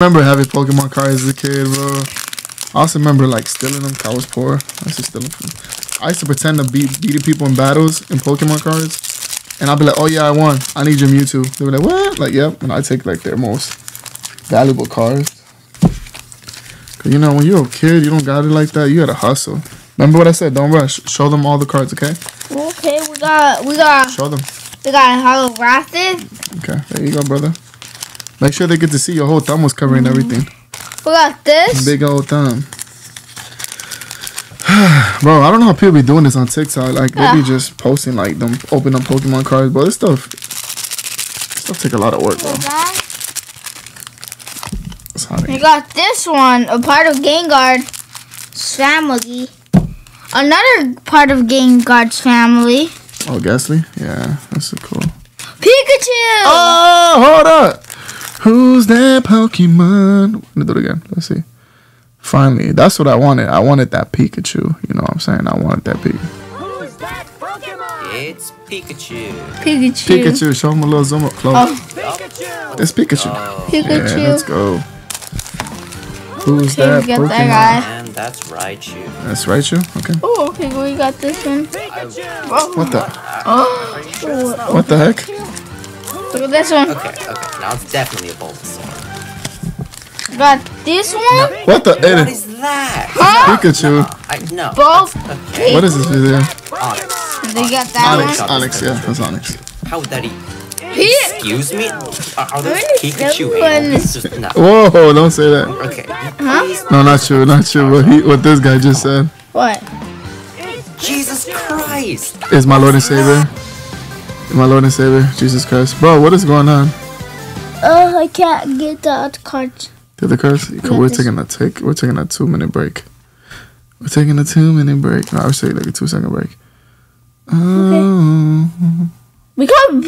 remember having Pokemon cards as a kid, bro. I also remember like stealing them. 'cause I was poor. I used to steal them. I used to pretend to beat beating people in battles in Pokemon cards, and I'd be like, "Oh yeah, I won. I need your Mewtwo." They were like, "What?" Like, "Yep." And I take like their most valuable cards. Cause you know when you're a kid, you don't got it like that. You gotta hustle. Remember what I said? Don't rush. Show them all the cards, okay? Okay, we got we got Show them. we got holographic. Okay, there you go, brother. Make sure they get to see your whole thumb was covering mm-hmm. everything. We got this. Big old thumb. Bro, I don't know how people be doing this on TikTok. Like they be ah. just posting like them open up Pokemon cards, but this stuff this stuff take a lot of work, bro. We got this one, a part of Gengar's family. Another part of Gengar's family. Oh, Gastly? Yeah, that's so cool. Pikachu! Oh, hold up. Who's that Pokemon? Let me do it again. Let's see. Finally, that's what I wanted. I wanted that Pikachu. You know what I'm saying? I wanted that Pikachu. Who's that Pokemon? It's Pikachu. Pikachu. Pikachu, show him a little zoom up close. Oh, It's Pikachu. Pikachu. Yeah, let's go. Who's Okay, that we got Pokemon? that guy. And that's Raichu. That's Raichu? Okay. Oh, okay, we got this one. What the? Oh, What the heck? Look at this one. Okay, okay. Now it's definitely a Bulbasaur. We got this one. What the? What It, is that? Pikachu. I no. Both. Okay. What is this video? Onix. They got that Onix. one. Onix, yeah, that's Onix. How would that e- He- Excuse me? Are, are those Really? Pikachu That one aliens? Just, no. Whoa, don't say that. Okay. Please. No, not true, not true. What, he, what this guy just said What? Jesus Christ. is my Lord and Savior my Lord and Savior, Jesus Christ. Bro, what is going on? Oh, I can't get the card. Did The other cards? Yeah, we're taking a take. We're taking a two minute break. We're taking a two minute break. No, I would say like a two second break. Okay. Um, we got.